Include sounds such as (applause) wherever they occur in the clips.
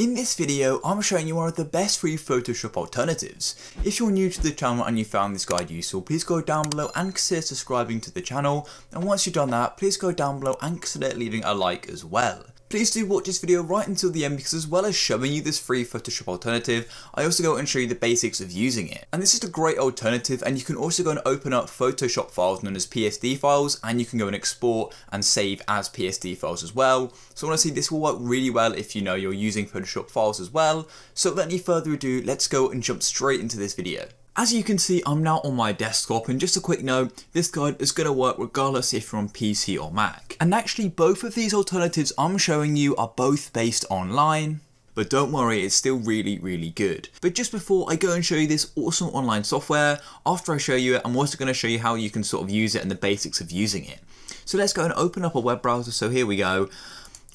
In this video, I'm showing you one of the best free Photoshop alternatives. If you're new to the channel and you found this guide useful, please go down below and consider subscribing to the channel. And once you've done that, please go down below and consider leaving a like as well. Please do watch this video right until the end because as well as showing you this free Photoshop alternative, I also go and show you the basics of using it. And this is a great alternative and you can also go and open up Photoshop files known as PSD files and you can go and export and save as PSD files as well. So honestly this will work really well if you know you're using Photoshop files as well. So without any further ado, let's go and jump straight into this video. As you can see, I'm now on my desktop and just a quick note, this guide is going to work regardless if you're on PC or Mac. And actually both of these alternatives I'm showing you are both based online. But don't worry, it's still really, really good. But just before I go and show you this awesome online software, after I show you it, I'm also going to show you how you can sort of use it and the basics of using it. So let's go and open up a web browser. So here we go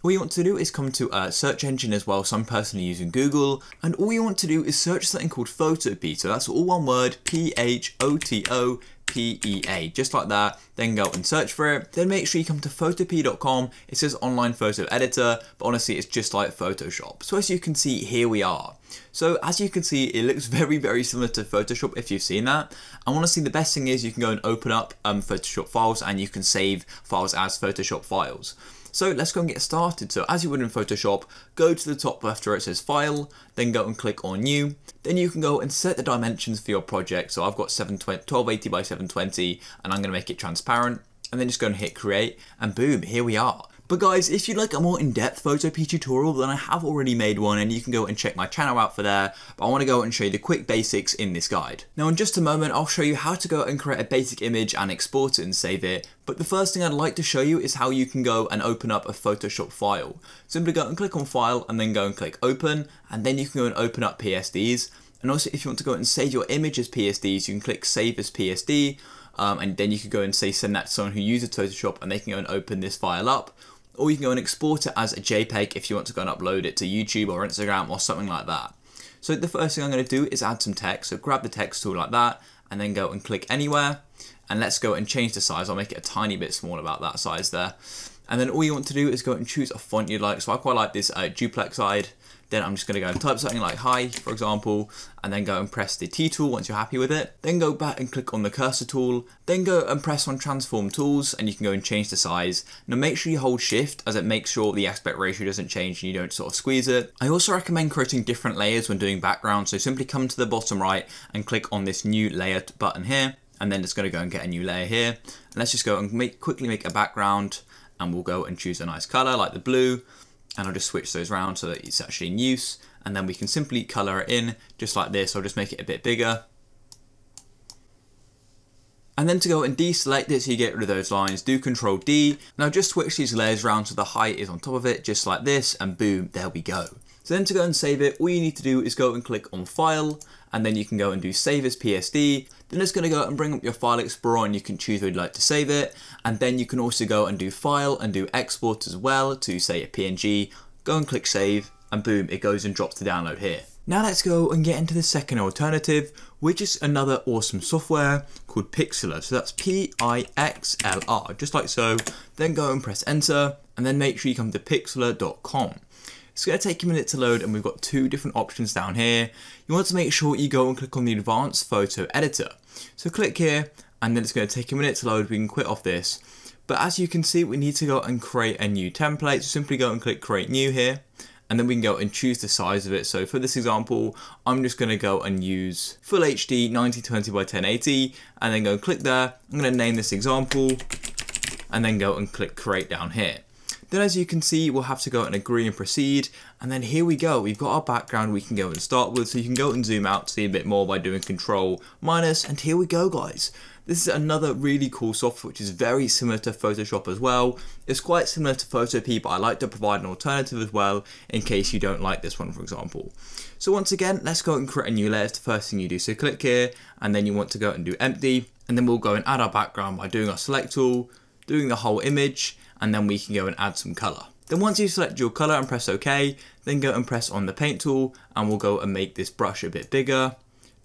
all you want to do is come to a search engine as well, so I'm personally using Google, and all you want to do is search something called Photopea, so that's all one word, P-H-O-T-O, P-E-A, just like that, then go and search for it, then make sure you come to photopea.com, it says online photo editor, but honestly it's just like Photoshop. So as you can see, here we are. So as you can see, it looks (laughs) very, very similar to Photoshop if you've seen that. And honestly, the best thing is you can go and open up um, Photoshop files and you can save files as Photoshop files. So let's go and get started. So as you would in Photoshop, go to the top left where it says File, then go and click on New. Then you can go and set the dimensions for your project. So I've got 1280 by 720 and I'm going to make it transparent. And then just go and hit Create and boom, here we are. But guys, if you'd like a more in-depth Photopea tutorial, then I have already made one and you can go and check my channel out for there, but I want to go and show you the quick basics in this guide. Now in just a moment, I'll show you how to go and create a basic image and export it and save it, but the first thing I'd like to show you is how you can go and open up a Photoshop file. Simply go and click on File and then go and click Open, and then you can go and open up PSDs. And also if you want to go and save your image as PSDs, you can click Save as PSD, um, and then you can go and say send that to someone who uses Photoshop and they can go and open this file up or you can go and export it as a JPEG if you want to go and upload it to YouTube or Instagram or something like that. So the first thing I'm going to do is add some text. So grab the text tool like that and then go and click anywhere and let's go and change the size. I'll make it a tiny bit small about that size there. And then all you want to do is go and choose a font you like. So I quite like this uh, duplex side then I'm just going to go and type something like hi, for example, and then go and press the T tool once you're happy with it. Then go back and click on the cursor tool. Then go and press on transform tools and you can go and change the size. Now make sure you hold shift as it makes sure the aspect ratio doesn't change and you don't sort of squeeze it. I also recommend creating different layers when doing background. So simply come to the bottom right and click on this new layer button here and then it's going to go and get a new layer here. And let's just go and make, quickly make a background and we'll go and choose a nice color like the blue and I'll just switch those around so that it's actually in use and then we can simply color it in just like this. I'll just make it a bit bigger. And then to go and deselect it so you get rid of those lines, do Control D. Now just switch these layers around so the height is on top of it, just like this, and boom, there we go. So then to go and save it, all you need to do is go and click on File, and then you can go and do Save as PSD. Then it's going to go and bring up your File Explorer, and you can choose where you'd like to save it. And then you can also go and do File and do Export as well to say a PNG. Go and click Save, and boom, it goes and drops to download here. Now let's go and get into the second alternative, which is another awesome software called Pixlr. So that's P-I-X-L-R, just like so. Then go and press enter, and then make sure you come to pixlr.com. It's going to take a minute to load and we've got two different options down here. You want to make sure you go and click on the advanced photo editor. So click here and then it's going to take a minute to load. We can quit off this. But as you can see, we need to go and create a new template. So simply go and click create new here and then we can go and choose the size of it. So for this example, I'm just going to go and use full HD 1920 by 1080 and then go and click there. I'm going to name this example and then go and click create down here. Then as you can see, we'll have to go and agree and proceed. And then here we go. We've got our background we can go and start with. So you can go and zoom out to see a bit more by doing control minus. And here we go, guys. This is another really cool software which is very similar to Photoshop as well. It's quite similar to Photopea, but I like to provide an alternative as well in case you don't like this one, for example. So once again, let's go and create a new layer. It's the first thing you do. So click here, and then you want to go and do empty, and then we'll go and add our background by doing our select tool, doing the whole image, and then we can go and add some color. Then once you select your color and press OK, then go and press on the paint tool and we'll go and make this brush a bit bigger,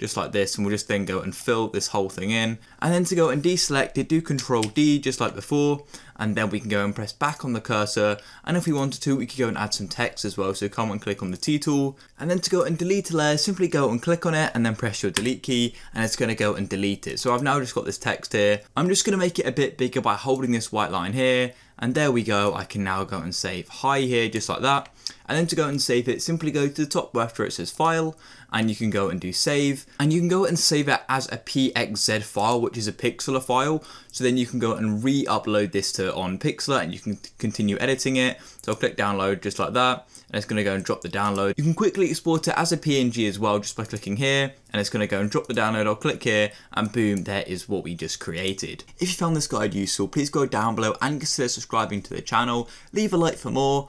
just like this and we'll just then go and fill this whole thing in and then to go and deselect it do control D just like before and then we can go and press back on the cursor and if we wanted to we could go and add some text as well so come and click on the T tool and then to go and delete a layer simply go and click on it and then press your delete key and it's going to go and delete it so I've now just got this text here I'm just going to make it a bit bigger by holding this white line here and there we go I can now go and save. Hi here just like that and then to go and save it simply go to the top left where it says file and you can go and do save and you can go and save it as a pxz file which is a pixlr file so then you can go and re-upload this to on pixlr and you can continue editing it so I'll click download just like that and it's going to go and drop the download. You can quickly export it as a PNG as well just by clicking here and it's going to go and drop the download. I'll click here and boom, there is what we just created. If you found this guide useful, please go down below and consider subscribing to the channel. Leave a like for more.